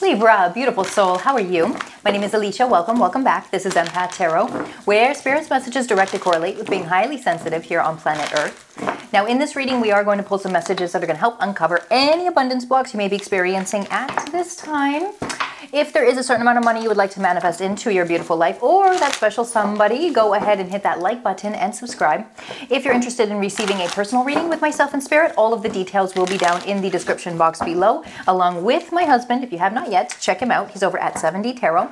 Libra, beautiful soul, how are you? My name is Alicia. Welcome, welcome back. This is Empath Tarot, where Spirit's messages directly correlate with being highly sensitive here on planet Earth. Now, in this reading, we are going to pull some messages that are going to help uncover any abundance blocks you may be experiencing at this time. If there is a certain amount of money you would like to manifest into your beautiful life or that special somebody, go ahead and hit that like button and subscribe. If you're interested in receiving a personal reading with myself and spirit, all of the details will be down in the description box below, along with my husband. If you have not yet, check him out. He's over at 7D Tarot.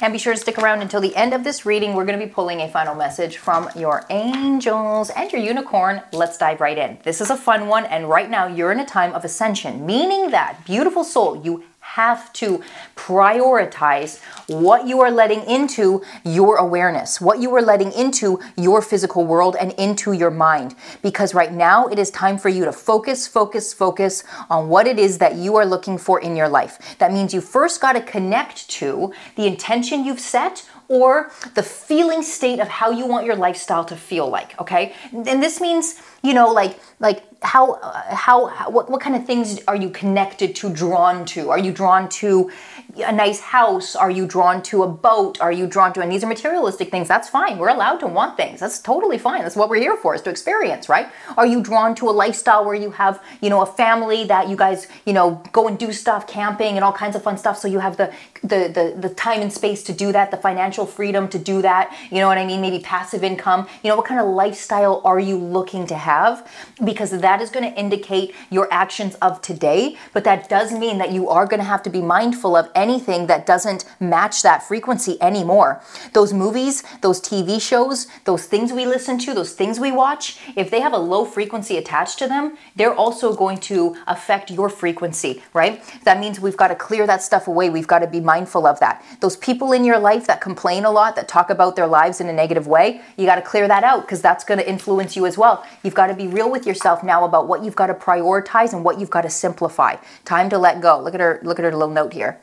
And be sure to stick around until the end of this reading. We're going to be pulling a final message from your angels and your unicorn. Let's dive right in. This is a fun one, and right now you're in a time of ascension, meaning that, beautiful soul, you have to prioritize what you are letting into your awareness, what you are letting into your physical world and into your mind. Because right now it is time for you to focus, focus, focus on what it is that you are looking for in your life. That means you first got to connect to the intention you've set or the feeling state of how you want your lifestyle to feel like, okay? And this means, you know, like like how how, how what, what kind of things are you connected to drawn to? Are you drawn to a nice house? Are you drawn to a boat? Are you drawn to and these are materialistic things that's fine. We're allowed to want things. That's totally fine. That's what we're here for is to experience right? Are you drawn to a lifestyle where you have you know a family that you guys you know go and do stuff camping and all kinds of fun stuff so you have the the the, the time and space to do that the financial freedom to do that you know what i mean? Maybe passive income. You know what kind of lifestyle are you looking to have? Because that is going to indicate your actions of today. But that does mean that you are going to have to be mindful of anything that doesn't match that frequency anymore. Those movies, those TV shows, those things we listen to, those things we watch, if they have a low frequency attached to them, they're also going to affect your frequency, right? That means we've got to clear that stuff away. We've got to be mindful of that. Those people in your life that complain a lot, that talk about their lives in a negative way, you got to clear that out because that's going to influence you as well. You've got to be real with yourself now about what you've got to prioritize and what you've got to simplify. Time to let go. Look at her look at her little note here.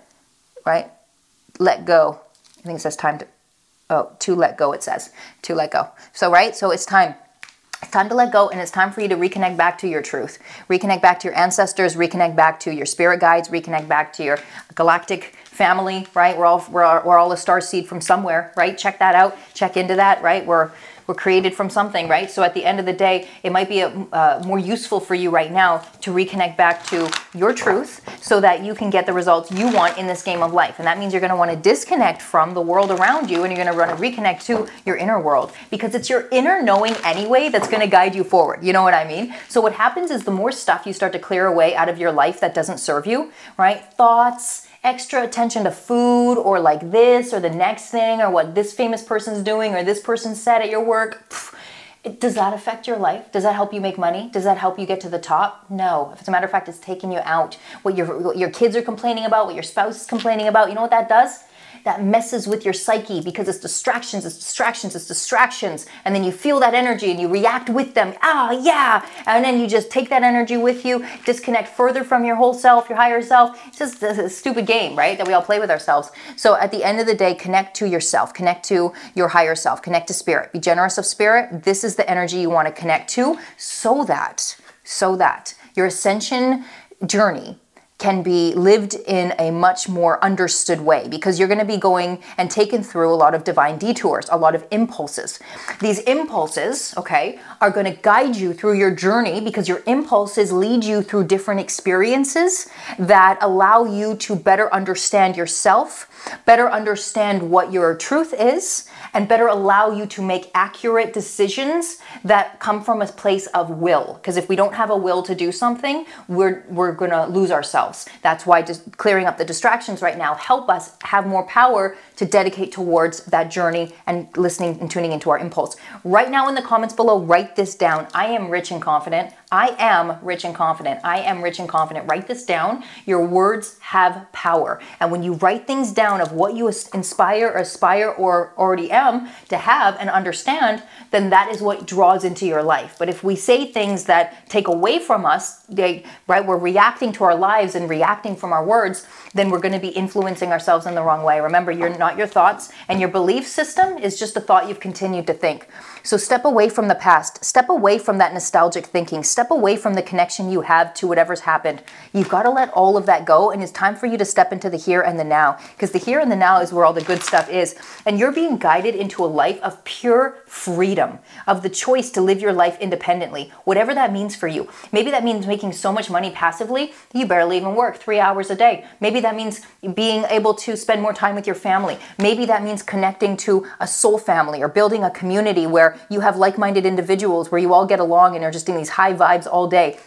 Right? Let go. I think it says time to oh, to let go it says. To let go. So right? So it's time. It's time to let go and it's time for you to reconnect back to your truth. Reconnect back to your ancestors, reconnect back to your spirit guides, reconnect back to your galactic family, right? We're all we're all, we're all a star seed from somewhere, right? Check that out. Check into that, right? We're we're created from something, right? So at the end of the day, it might be a, uh, more useful for you right now to reconnect back to your truth so that you can get the results you want in this game of life. And that means you're going to want to disconnect from the world around you and you're going to want to reconnect to your inner world because it's your inner knowing anyway that's going to guide you forward. You know what I mean? So what happens is the more stuff you start to clear away out of your life that doesn't serve you, right? Thoughts, extra attention to food or like this or the next thing or what this famous person's doing or this person said at your work. It Does that affect your life? Does that help you make money? Does that help you get to the top? No. As a matter of fact, it's taking you out. What your, what your kids are complaining about, what your spouse is complaining about, you know what that does? That messes with your psyche because it's distractions, it's distractions, it's distractions. And then you feel that energy and you react with them. Ah, yeah. And then you just take that energy with you, disconnect further from your whole self, your higher self. It's just a stupid game, right? That we all play with ourselves. So at the end of the day, connect to yourself, connect to your higher self, connect to spirit. Be generous of spirit. This is the energy you want to connect to so that, so that your ascension journey can be lived in a much more understood way because you're going to be going and taken through a lot of divine detours, a lot of impulses. These impulses, okay, are going to guide you through your journey because your impulses lead you through different experiences that allow you to better understand yourself, better understand what your truth is, and better allow you to make accurate decisions that come from a place of will. Because if we don't have a will to do something, we're, we're going to lose ourselves. That's why just clearing up the distractions right now help us have more power to dedicate towards that journey and listening and tuning into our impulse. Right now in the comments below, write this down. I am rich and confident. I am rich and confident. I am rich and confident. Write this down. Your words have power. And when you write things down of what you inspire, or aspire, or already am to have and understand, then that is what draws into your life. But if we say things that take away from us, they, right, we're reacting to our lives and reacting from our words, then we're going to be influencing ourselves in the wrong way. Remember, you're not your thoughts, and your belief system is just a thought you've continued to think. So step away from the past. Step away from that nostalgic thinking. Step away from the connection you have to whatever's happened. You've got to let all of that go. And it's time for you to step into the here and the now. Because the here and the now is where all the good stuff is. And you're being guided into a life of pure freedom, of the choice to live your life independently, whatever that means for you. Maybe that means making so much money passively you barely even work three hours a day. Maybe that means being able to spend more time with your family. Maybe that means connecting to a soul family or building a community you have like minded individuals where you all get along and are just in these high vibes all day.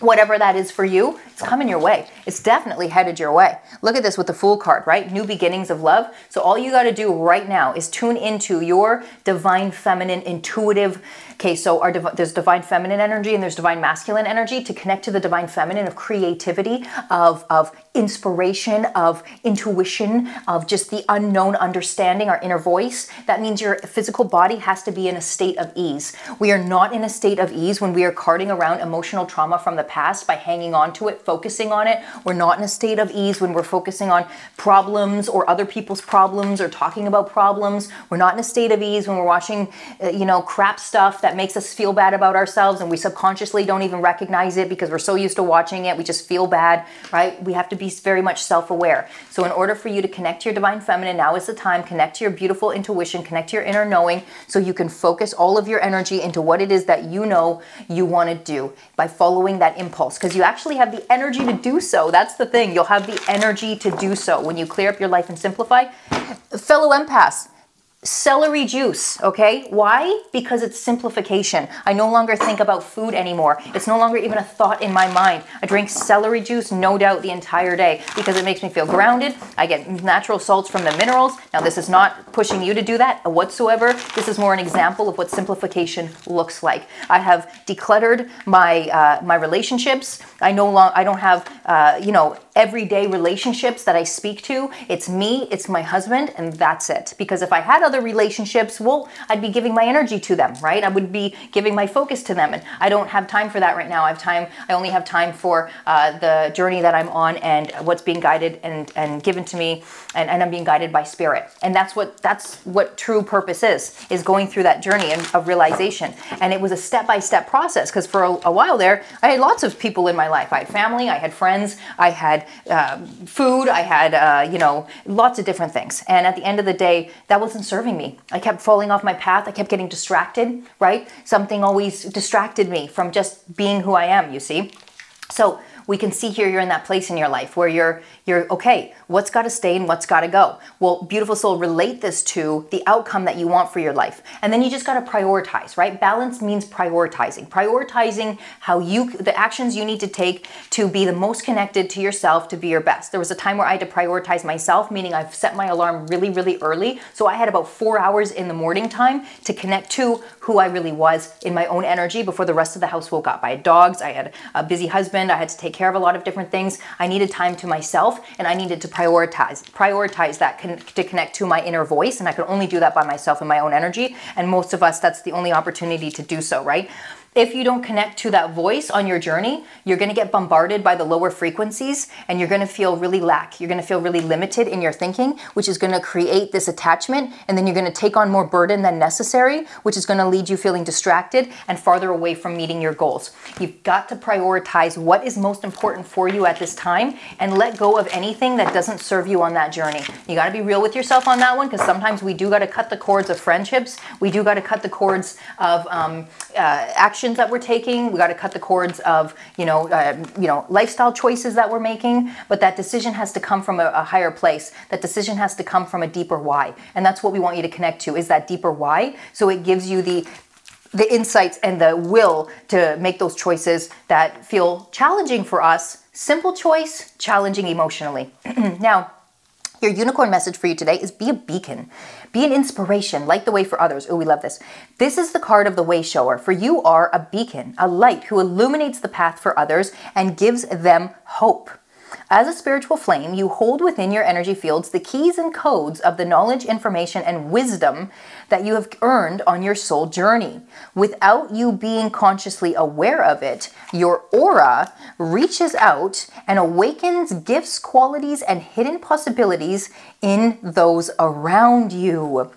Whatever that is for you, it's coming your way. It's definitely headed your way. Look at this with the Fool card, right? New beginnings of love. So all you got to do right now is tune into your divine feminine intuitive Okay, so our div there's divine feminine energy and there's divine masculine energy to connect to the divine feminine of creativity, of, of inspiration, of intuition, of just the unknown understanding, our inner voice. That means your physical body has to be in a state of ease. We are not in a state of ease when we are carting around emotional trauma from the past by hanging on to it, focusing on it. We're not in a state of ease when we're focusing on problems or other people's problems or talking about problems. We're not in a state of ease when we're watching, uh, you know, crap stuff that makes us feel bad about ourselves and we subconsciously don't even recognize it because we're so used to watching it. We just feel bad, right? We have to be very much self aware. So, in order for you to connect to your divine feminine, now is the time. Connect to your beautiful intuition, connect to your inner knowing so you can focus all of your energy into what it is that you know you want to do by following that impulse because you actually have the energy to do so. That's the thing. You'll have the energy to do so when you clear up your life and simplify. Fellow empaths, Celery juice, okay? Why? Because it's simplification. I no longer think about food anymore. It's no longer even a thought in my mind. I drink celery juice, no doubt, the entire day because it makes me feel grounded. I get natural salts from the minerals. Now, this is not pushing you to do that whatsoever. This is more an example of what simplification looks like. I have decluttered my uh, my relationships. I no longer I don't have uh, you know everyday relationships that I speak to. It's me, it's my husband, and that's it. Because if I had other relationships, well, I'd be giving my energy to them, right? I would be giving my focus to them. And I don't have time for that right now. I have time, I only have time for uh, the journey that I'm on and what's being guided and, and given to me. And, and I'm being guided by spirit. And that's what that's what true purpose is, is going through that journey of realization. And it was a step-by-step process because for a, a while there, I had lots of people in my life. I had family, I had friends, I had uh, food, I had, uh, you know, lots of different things. And at the end of the day, that wasn't serving me. I kept falling off my path. I kept getting distracted, right? Something always distracted me from just being who I am, you see? So we can see here you're in that place in your life where you're you're okay what's got to stay and what's got to go? Well beautiful soul relate this to the outcome that you want for your life. And then you just got to prioritize right? Balance means prioritizing. Prioritizing how you the actions you need to take to be the most connected to yourself to be your best. There was a time where i had to prioritize myself meaning i've set my alarm really really early. So i had about four hours in the morning time to connect to who i really was in my own energy before the rest of the house woke up. I had dogs i had a busy husband i had to take care of a lot of different things. I needed time to myself and I needed to prioritize, prioritize that con to connect to my inner voice. And I could only do that by myself in my own energy. And most of us, that's the only opportunity to do so, right? If you don't connect to that voice on your journey, you're going to get bombarded by the lower frequencies and you're going to feel really lack. You're going to feel really limited in your thinking, which is going to create this attachment. And then you're going to take on more burden than necessary, which is going to lead you feeling distracted and farther away from meeting your goals. You've got to prioritize what is most important for you at this time and let go of anything that doesn't serve you on that journey. You got to be real with yourself on that one because sometimes we do got to cut the cords of friendships. We do got to cut the cords of um, uh, action actions that we're taking. We got to cut the cords of you know uh, you know lifestyle choices that we're making. But that decision has to come from a, a higher place. That decision has to come from a deeper why, and that's what we want you to connect to. Is that deeper why? So it gives you the the insights and the will to make those choices that feel challenging for us. Simple choice, challenging emotionally. now, your unicorn message for you today is be a beacon. Be an inspiration, light the way for others. Oh, we love this. This is the card of the way shower, for you are a beacon, a light who illuminates the path for others and gives them hope. As a spiritual flame, you hold within your energy fields the keys and codes of the knowledge, information, and wisdom that you have earned on your soul journey. Without you being consciously aware of it, your aura reaches out and awakens gifts, qualities, and hidden possibilities in those around you.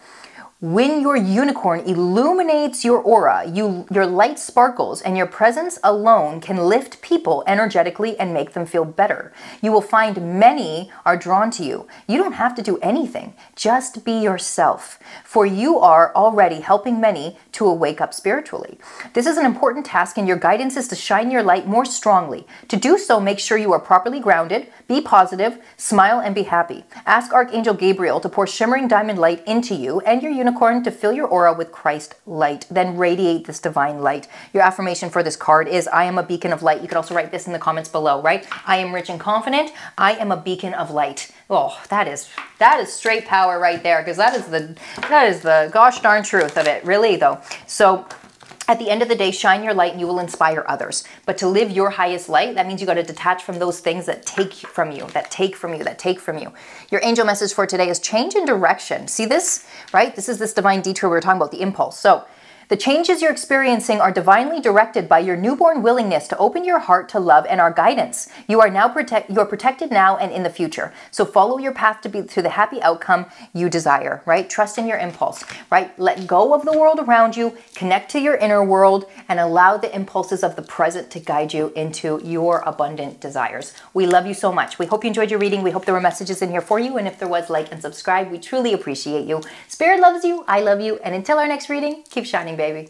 When your unicorn illuminates your aura, you, your light sparkles, and your presence alone can lift people energetically and make them feel better. You will find many are drawn to you. You don't have to do anything, just be yourself, for you are already helping many to awake up spiritually. This is an important task, and your guidance is to shine your light more strongly. To do so, make sure you are properly grounded, be positive, smile, and be happy. Ask Archangel Gabriel to pour shimmering diamond light into you and your unicorn to fill your aura with Christ light. Then radiate this divine light. Your affirmation for this card is I am a beacon of light. You could also write this in the comments below, right? I am rich and confident. I am a beacon of light. Oh, that is that is straight power right there because that is the that is the gosh darn truth of it, really though. So at the end of the day, shine your light and you will inspire others. But to live your highest light, that means you got to detach from those things that take from you, that take from you, that take from you. Your angel message for today is change in direction. See this, right? This is this divine detour we were talking about, the impulse. So the changes you're experiencing are divinely directed by your newborn willingness to open your heart to love and our guidance. You are now protect you are protected now and in the future. So follow your path to be to the happy outcome you desire, right? Trust in your impulse, right? Let go of the world around you, connect to your inner world and allow the impulses of the present to guide you into your abundant desires. We love you so much. We hope you enjoyed your reading. We hope there were messages in here for you and if there was, like and subscribe. We truly appreciate you. Spirit loves you. I love you. And until our next reading, keep shining baby.